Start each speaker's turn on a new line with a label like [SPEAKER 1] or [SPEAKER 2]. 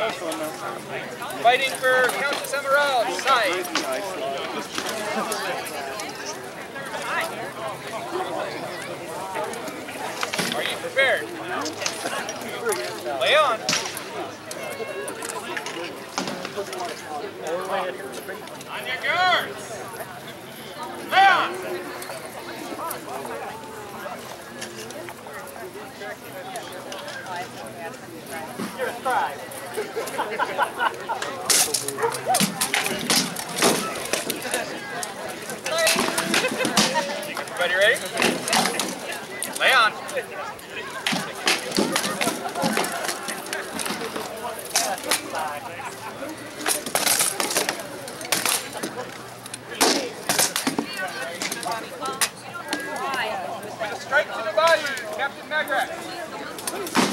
[SPEAKER 1] Fighting for Countess Emerald, Sidb. Are you prepared? Lay on. On your guards. Lay on. Everybody ready? Lay on. Strike to the body, Captain Magrat.